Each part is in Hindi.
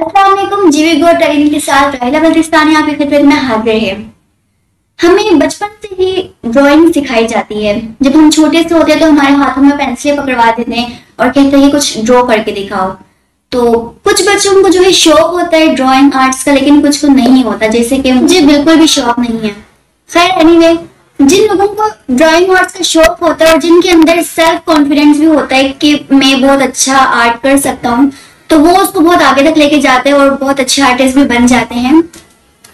असलम जीवी गो के साथ राहिला बल्तिस्तानी आपकी खिदमत में हाजिर है। हमें बचपन से ही ड्राइंग सिखाई जाती है। जब हम छोटे से होते हैं तो हमारे हाथों में पेंसिलें पकड़वा देते हैं और कहते हैं कुछ ड्रॉ करके दिखाओ। तो कुछ बच्चों को जो है शौक होता है ड्राइंग आर्ट्स का, लेकिन कुछ को नहीं होता, जैसे कि मुझे बिल्कुल भी शौक नहीं है। खैर एनी एनीवे जिन लोगों को ड्राइंग आर्ट्स का शौक होता है और जिनके अंदर सेल्फ कॉन्फिडेंस भी होता है कि मैं बहुत अच्छा आर्ट कर सकता हूँ तो वो उसको बहुत आगे तक लेके जाते हैं और बहुत अच्छे आर्टिस्ट भी बन जाते हैं।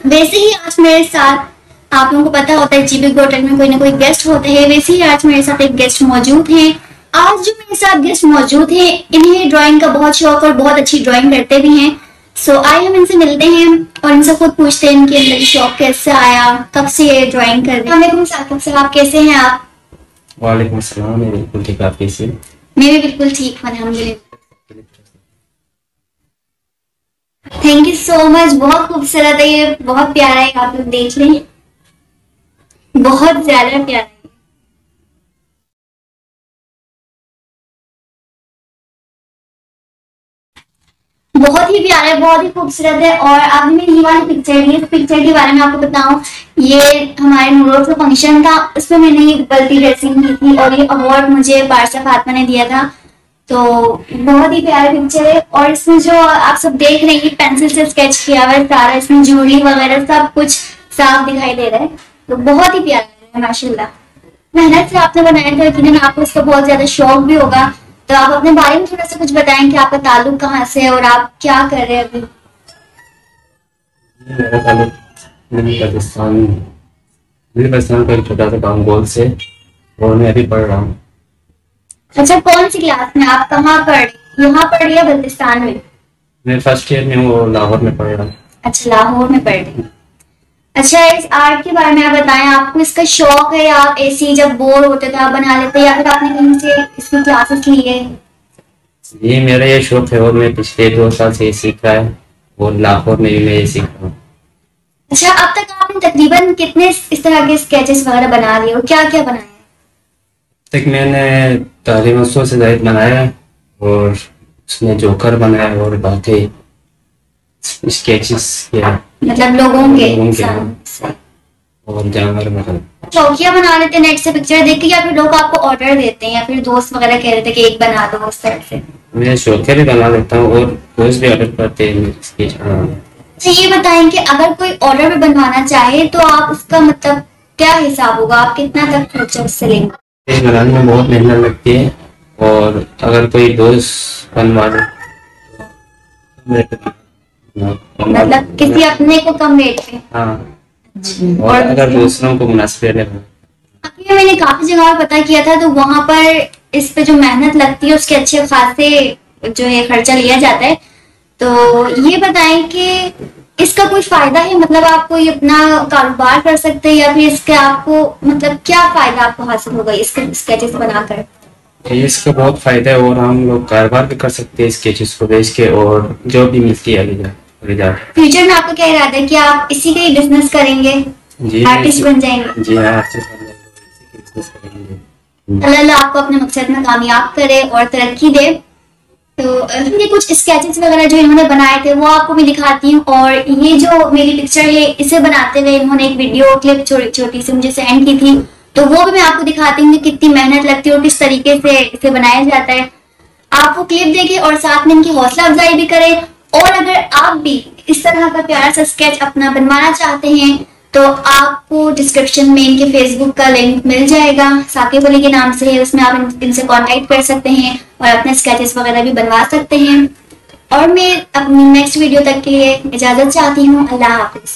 वैसे ही आज मेरे साथ आप लोगों को पता होता है जीबी होटल में कोई ना कोई गेस्ट होते हैं। वैसे ही आज मेरे साथ एक गेस्ट मौजूद है। आज जो मेरे साथ गेस्ट मौजूद है इन्हें ड्राइंग का बहुत शौक और बहुत अच्छी ड्राइंग करते भी हैं। सो so, आइए हम इनसे मिलते हैं और इनसे खुद पूछते हैं इनके अंदर शौक कैसे आया कब से ये ड्राइंग कर रहे हैं। साकिब साहब कैसे हैं आप? वालेकुम अस्सलाम मैं बिल्कुल ठीक आप कैसे मैं भी बिल्कुल ठीक हूँ अलहमदिल्ला थैंक यू सो मच बहुत खूबसूरत है ये. बहुत प्यारा है आप लोग देख लें बहुत ज़्यादा प्यारा है. बहुत ही प्यारा है, बहुत ही खूबसूरत है. और आपने मेरी ये वाली पिक्चर ली पिक्चर के बारे में आपको बताऊँ. ये हमारे नूरोज का फ़ंक्शन था. उसमें मैंने ये गलती ड्रेसिंग की थी और ये अवार्ड मुझे बारसा फातमा ने दिया था. तो बहुत ही प्यारा पिक्चर है और इसमें जो आप सब देख रहे हैं पेंसिल से स्केच किया हुआ है, सारा इसमें ज्वेलरी वगैरह सब कुछ साफ़ दिखाई दे रहा है। तो बहुत ही प्यारा है, माशाल्लाह। मेहनत से आपने बनाया था यकीन आपको इसका बहुत ज़्यादा शौक भी होगा। तो आप अपने बारे में थोड़ा सा कुछ बताएँ कि आपका ताल्लुक कहाँ से है और आप क्या कर रहे हैं अभी? मेरा ताल्लुक पाकिस्तान पाकिस्तान का छोटा सा गाँव गोल से और मैं अभी पढ़ रहा हूँ। अच्छा कौन सी क्लास में? आप कहाँ पढ़ यहाँ पढ़ रही है बल्तिस्तान में? मैं फ़र्स्ट ईयर में हूँ लाहौर में पढ़ रहा हूँ। अच्छा लाहौर में पढ़ रही अच्छा इस आर्ट के बारे में आप बताएँ। आपको इसका शौक है या आप ऐसे जब बोर होते तो आप बना लेते या फिर आपने कहीं से इसकी क्लासेस ली है ये मेरा ये शौक है और मैं पिछले दो साल से सीख रहा है और लाहौर में भी मैं ये सीख रहा हूँ। अच्छा अब तक आपने तकरीबन कितने इस तरह के स्केचेस वगैरह बना लिए और क्या क्या बनाए तक मैंने तालीम से जायद बनाया है और उसने जोकर बनाया और बाकी स्केचेस किया। मतलब लोगों के लोगों के, और जानवर मतलब चौकिया बना लेते नेट से पिक्चर देख के या फिर लोग आपको ऑर्डर देते हैं या फिर दोस्त वगैरह कह रहे थे कि एक बना दो उस तरह से? मैं शौकिया भी बना लेता हूँ और दोस्त भी ऑर्डर करते हैं स्केच बनाना अच्छा ये बताएँ कि अगर कोई ऑर्डर भी बनवाना चाहे तो आप उसका मतलब क्या हिसाब होगा? आप कितना तक खर्चा उससे लेंगे? स्केच बनाने में बहुत मेहनत लगती है और अगर कोई दोस्त बनवा दे। मतलब किसी अपने को कम रेट पे। हाँ। और अगर दूसरों को मुनासिब रेट में अभी मैंने काफ़ी जगह पता किया था तो वहाँ पर इस पे जो मेहनत लगती है उसके अच्छे खासे जो है खर्चा लिया जाता है। तो ये बताएँ कि इसका कोई फ़ायदा है? मतलब आप कोई अपना कारोबार कर सकते हैं या फिर इसके आपको मतलब क्या फ़ायदा आपको हासिल होगा इसके स्केचेस बनाकर? इसका बहुत फ़ायदा है और हम लोग कारोबार भी कर सकते हैं स्केचेस को बेच के और जो भी मिलती है फ्यूचर में आपका क्या इरादा है कि आप इसी का ही बिज़नेस करेंगे? आर्टिस्ट बन जाएँगे? जी हाँ artist बन जाएँगे, इसी के business करेंगे। अल्लाह अल्लाह आपको अपने मकसद में कामयाब करे और तरक्की दे। तो ये कुछ स्केचेस वगैरह जो इन्होंने बनाए थे, वो आपको मैं दिखाती हूँ और ये जो मेरी पिक्चर है इसे बनाते हुए इन्होंने एक वीडियो क्लिप छोटी छोटी सी मुझे सेंड की थी। तो वो भी मैं आपको दिखाती हूँ कि कितनी मेहनत लगती है और किस तरीके से इसे बनाया जाता है। आप वो क्लिप देखिए और साथ में इनकी हौसला अफजाई भी करें। और अगर आप भी इस तरह का प्यारा सा स्केच अपना बनवाना चाहते हैं तो आपको डिस्क्रिप्शन में इनके फेसबुक का लिंक मिल जाएगा। साकिब अली के नाम से है, उसमें आप इन- इनसे कॉन्टेक्ट कर सकते हैं और अपने स्केचेस वगैरह भी बनवा सकते हैं। और मैं अपनी नेक्स्ट वीडियो तक के लिए इजाज़त चाहती हूँ। अल्लाह हाफिज।